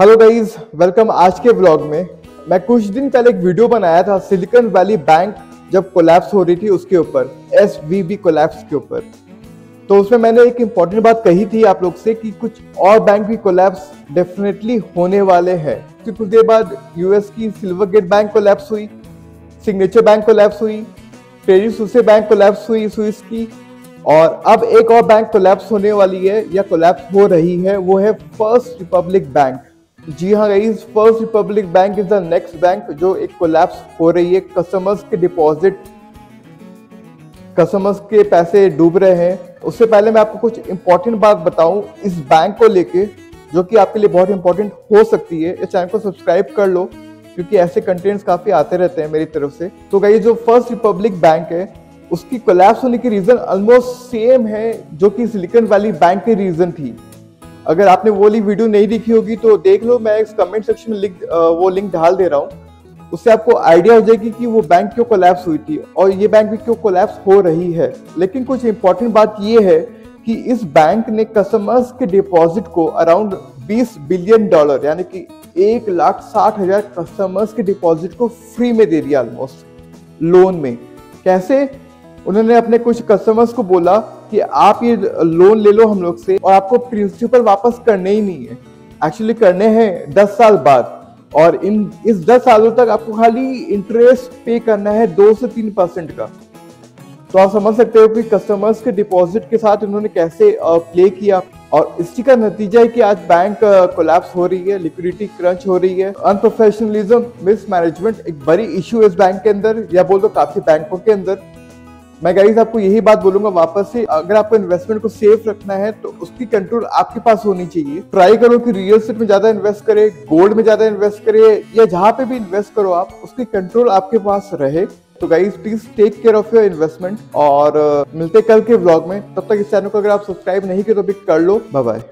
Hello guys welcome आज के blog में। मैं कुछ दिन पहले एक वीडियो बनाया था सिलिकॉन वैली बैंक जब कोलैप्स हो रही थी उसके ऊपर एस वी बी कोलैप्स के ऊपर। तो उसमें मैंने एक इंपॉर्टेंट बात कही थी आप लोग से कि कुछ और बैंक भी कोलैप्स डेफिनेटली होने वाले हैं। फिर कुछ देर बाद यूएस की सिल्वर गेट बैंक कोलैप्स हुई सिग्नेचर बैंक कोलैप्स हुई क्रेडिट बैंक कोलैप्स हुई स्विस की। और अब एक और बैंक कोलैप्स होने वाली है या कोलैप्स हो रही है, वो है फ़र्स्ट रिपब्लिक बैंक जी हाँ गई First Republic Bank is the next bank जो एक कोलैप्स हो रही है। कस्टमर्स के डिपॉजिट कस्टमर्स के पैसे डूब रहे हैं। उससे पहले मैं आपको कुछ इंपॉर्टेंट बात बताऊँ इस बैंक को लेके, जो कि आपके लिए बहुत इंपॉर्टेंट हो सकती है। इस चैनल को सब्सक्राइब कर लो, क्योंकि ऐसे कंटेंट्स काफ़ी आते रहते हैं मेरी तरफ़ से। तो गई जो फ़र्स्ट रिपब्लिक बैंक है, उसकी कोलैप्स होने की रीजन ऑलमोस्ट सेम है, जो कि सिलिकन वैली बैंक की रीजन थी। अगर आपने वो वाली वीडियो नहीं देखी होगी तो देख लो, मैं इस कमेंट सेक्शन में लिंक वो लिंक डाल दे रहा हूँ। उससे आपको आइडिया हो जाएगी कि वो बैंक क्यों कोलैप्स हुई थी और ये बैंक भी क्यों कोलैप्स हो रही है। लेकिन कुछ इंपॉर्टेंट बात ये है कि इस बैंक ने कस्टमर्स के डिपॉजिट को अराउंड 20 बिलियन डॉलर यानी कि एक लाख साठ हज़ार कस्टमर्स के डिपॉजिट को फ्री में दे दिया ऑलमोस्ट लोन में। कैसे? उन्होंने अपने कुछ कस्टमर्स को बोला कि आप ये लोन ले लो हम लोग से और आपको प्रिंसिपल वापस करने ही नहीं है। एक्चुअली करने हैं दस साल बाद। और इन, इस दस सालों तक आपको खाली इंटरेस्ट पे करना है दो से तीन परसेंट का। तो आप समझ सकते हो कि कस्टमर्स के डिपॉजिट के साथ उन्होंने कैसे प्ले किया। और इसी का नतीजा है कि आज बैंक कोलैप्स हो रही है लिक्विडिटी क्रंच हो रही है। अनप्रोफेशनलिज्म मिस मैनेजमेंट एक बड़ी इशू है इस बैंक के अंदर या बोल दो काफ़ी बैंकों के अंदर। मैं गाइस आपको यही बात बोलूँगा वापस से, अगर आपको इन्वेस्टमेंट को सेफ़ रखना है तो उसकी कंट्रोल आपके पास होनी चाहिए। ट्राई करो कि रियल स्टेट में ज़्यादा इन्वेस्ट करे गोल्ड में ज़्यादा इन्वेस्ट करे, या जहाँ पे भी इन्वेस्ट करो आप, उसकी कंट्रोल आपके पास रहे। तो guys please take care of your investment और, मिलते कल के ब्लॉग में। तब तक इस चैनल को अगर आप सब्सक्राइब नहीं किए तो भी कर लो। बाय